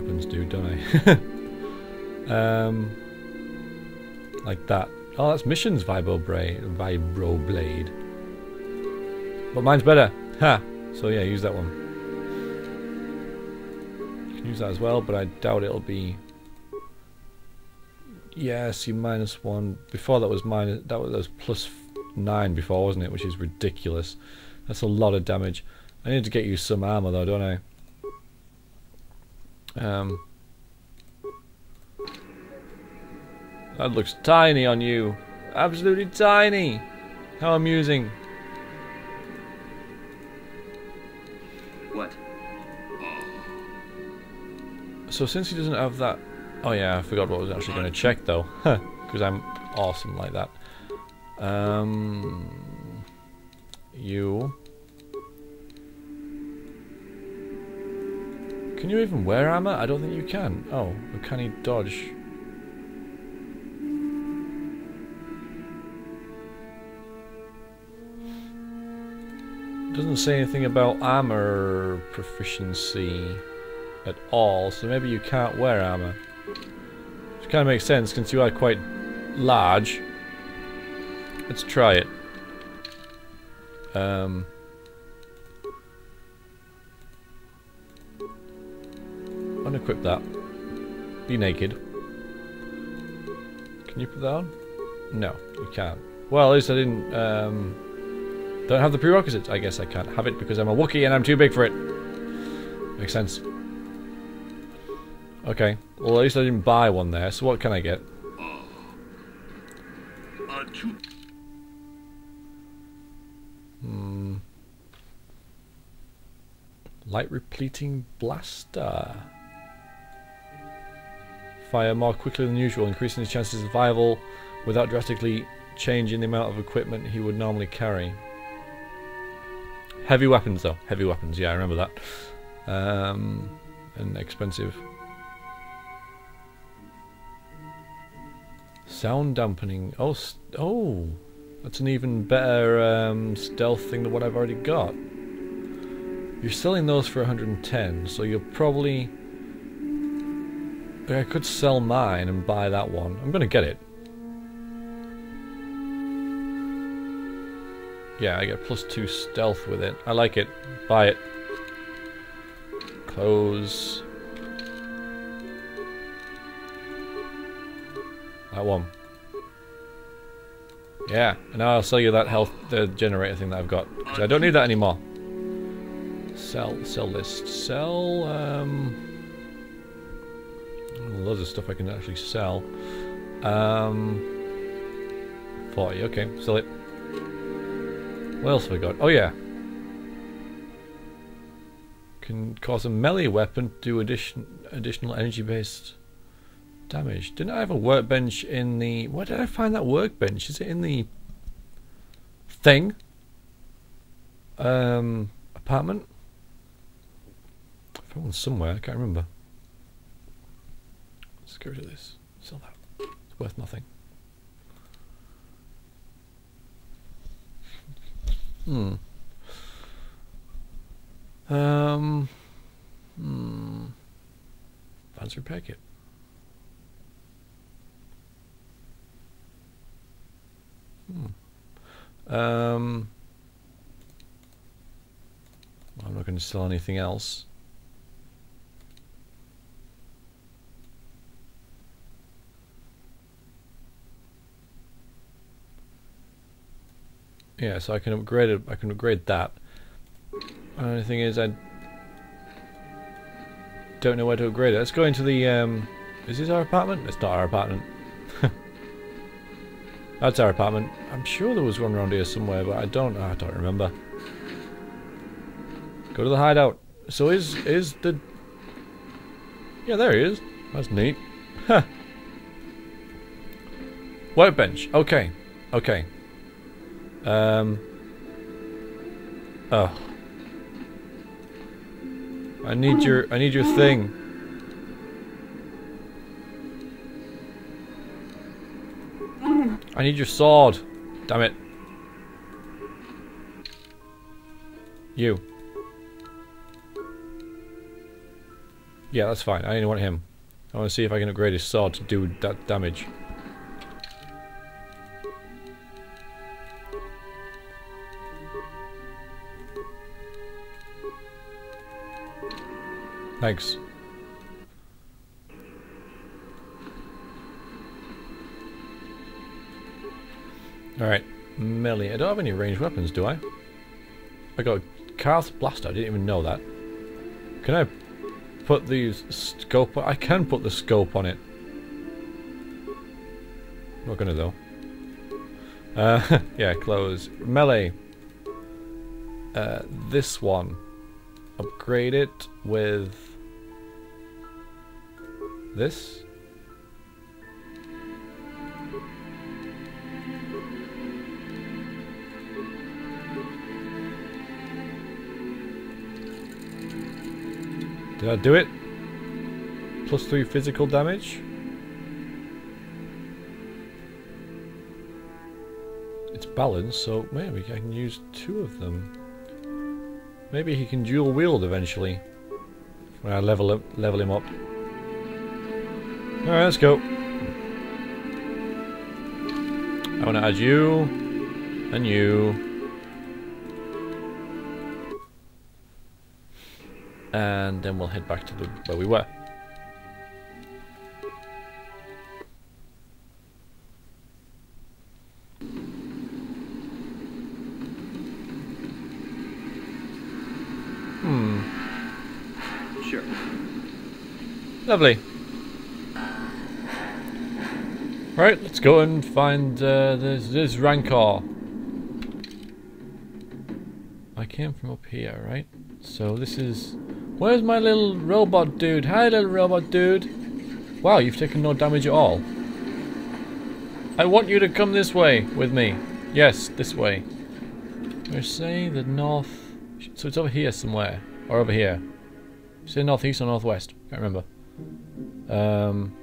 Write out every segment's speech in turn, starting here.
weapons do, I? um, like that. Oh, that's Mission's vibro. Vibro blade. But mine's better. Ha! So yeah, use that one. You can use that as well, but I doubt it'll be. Yeah, see, minus one. Before that was minus. That was, that was plus nine before, wasn't it? Which is ridiculous. That's a lot of damage. I need to get you some armor though, don't I? Um, that looks tiny on you. Absolutely tiny. How amusing. What? So since he doesn't have that... Oh yeah, I forgot what I was actually going to check though. Because I'm awesome like that. Um, you... Can you even wear armor? I don't think you can. Oh, but can he dodge? Doesn't say anything about armor proficiency at all, so maybe you can't wear armor. Which kind of makes sense since you are quite large. Let's try it. Um... Unequip that. Be naked. Can you put that on? No, you can't. Well, at least I didn't, um... Don't have the prerequisites. I guess I can't have it because I'm a Wookiee and I'm too big for it. Makes sense. Okay. Well, at least I didn't buy one there. So what can I get? Hmm. Light repeating blaster. Fire more quickly than usual, increasing his chances of survival without drastically changing the amount of equipment he would normally carry. Heavy weapons though, heavy weapons, yeah I remember that. Um, and expensive. Sound dampening, oh, oh, that's an even better um, stealth thing than what I've already got. You're selling those for 110, so you'll probably I could sell mine and buy that one. I'm gonna get it. Yeah, I get plus two stealth with it. I like it. Buy it. Close. That one. Yeah, and now I'll sell you that health the generator thing that I've got. I don't need that anymore. Sell, sell list. Sell, um loads of stuff I can actually sell. Um, 40, okay, sell it. What else have I got? Oh yeah. Can cause a melee weapon to do addition, additional energy based damage. Didn't I have a workbench in the... Where did I find that workbench? Is it in the thing? Um, apartment? I found one somewhere, I can't remember. Let's get rid of this. Sell that. It's worth nothing. Hmm. Um. Hmm. Fancy packet. Hmm. Um. I'm not going to sell anything else. Yeah, so I can upgrade it. I can upgrade that. The only thing is, I don't know where to upgrade it. Let's go into the. Um, is this our apartment? It's not our apartment. That's our apartment. I'm sure there was one around here somewhere, but I don't. I don't remember. Go to the hideout. So is is the? Yeah, there he is. That's neat. Workbench. Okay. Okay. Um. Oh. I need your I need your thing. I need your sword. Damn it. You. Yeah, that's fine. I only want him. I want to see if I can upgrade his sword to do that damage. Thanks. Alright, melee. I don't have any ranged weapons, do I? I got a Carth's Blaster, I didn't even know that. Can I put the scope I can put the scope on it. Not gonna though. Uh, yeah, close. Melee. Uh, this one. Upgrade it with this. Did I do it? Plus three physical damage. It's balanced, so maybe I can use two of them. Maybe he can dual wield eventually. When I level up, level him up. Alright, let's go. I want to add you and you. And then we'll head back to the where we were. Lovely. Right, let's go and find uh, this, this Rancor. I came from up here, right? So this is... Where's my little robot dude? Hi, little robot dude. Wow, you've taken no damage at all. I want you to come this way with me. Yes, this way. We're saying the north... So it's over here somewhere. Or over here. Say northeast or northwest. Can't remember. Um...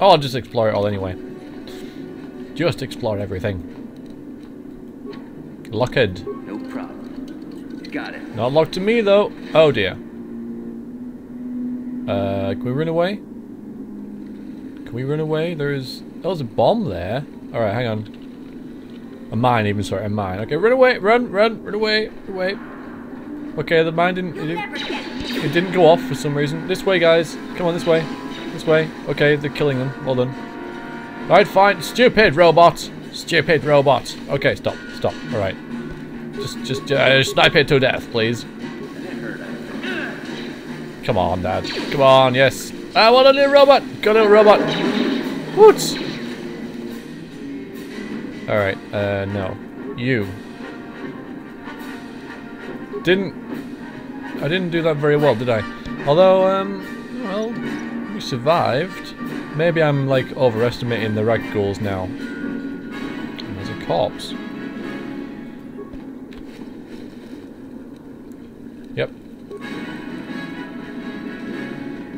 Oh, I'll just explore it all anyway. Just explore everything. Locked. No problem. Got it. Not locked to me though. Oh dear. Uh, can we run away? Can we run away? There's there was a bomb there. All right, hang on. A mine, even sorry, a mine. Okay, run away, run, run, run away, run away. Okay, the mine didn't it, didn't it didn't go off for some reason. This way, guys. Come on, this way, this way. Okay, they're killing them. Well done. Right, fine. Stupid robot. Stupid robot. Okay, stop, stop. All right. Just, just uh, snipe it to death, please. Come on, Dad. Come on, yes. I want a little robot. Got a robot. Whoots. All right. Uh, no. You. Didn't. I didn't do that very well, did I? Although, um, well, we survived. Maybe I'm like overestimating the ragdolls now. There's a corpse. Yep.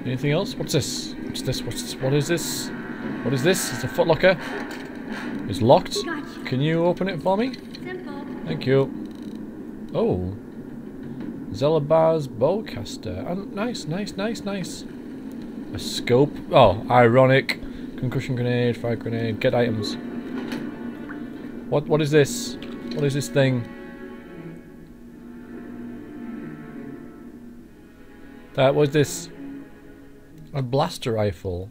Anything else? What's this? What's this? What's this? What is this? What is this? It's a footlocker. It's locked. Can you open it for me? Simple. Thank you. Oh. Zaalbar's bowcaster. Um, nice, nice, nice, nice. A scope. Oh, ironic. Concussion grenade, fire grenade. Get items. What? What is this? What is this thing? That was this. A blaster rifle.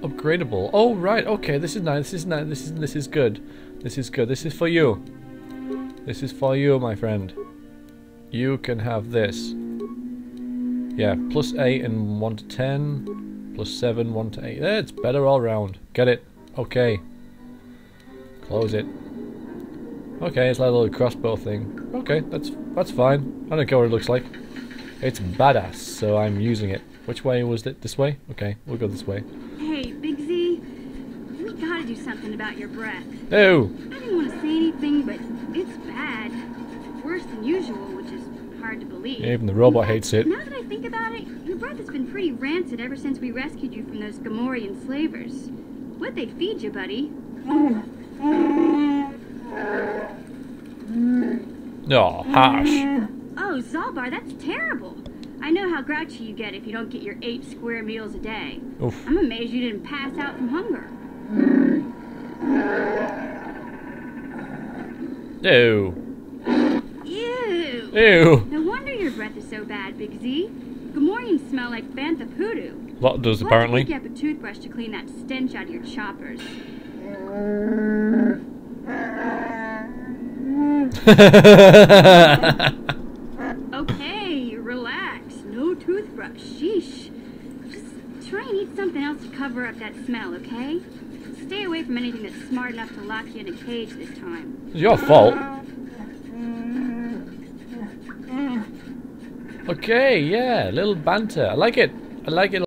Upgradable. Oh right, okay. This is nice. This is nice. This is this is good. This is good. This is for you. This is for you, my friend. You can have this. Yeah, plus 8 and 1 to 10. Plus 7, 1 to 8. Yeah, it's better all round. Get it? Okay. Close it. Okay, it's like a little crossbow thing. Okay, that's that's fine. I don't care what it looks like. It's badass, so I'm using it. Which way was it? This way? Okay, we'll go this way. Hey, Big Z, we gotta do something about your breath. Oh! I didn't want to say anything, but it's bad. Worse than usual, which is hard to believe. Even the robot hates it. Now that I think about it, your breath has been pretty rancid ever since we rescued you from those Gamorrean slavers. What'd they feed you, buddy? Oh, harsh. Oh, Zaalbar, that's terrible. I know how grouchy you get if you don't get your eight square meals a day. Oof. I'm amazed you didn't pass out from hunger. Ew. Ew. Ew. No wonder your breath is so bad, Big Z. Gamorreans smell like bantha poodoo. That does We'll have to apparently. pick you up a toothbrush to clean that stench out of your choppers. Okay, relax. No toothbrush. Sheesh. Just try and eat something else to cover up that smell, okay? Stay away from anything that's smart enough to lock you in a cage this time. It's your fault. Mm. Okay, yeah, little banter. I like it. I like it.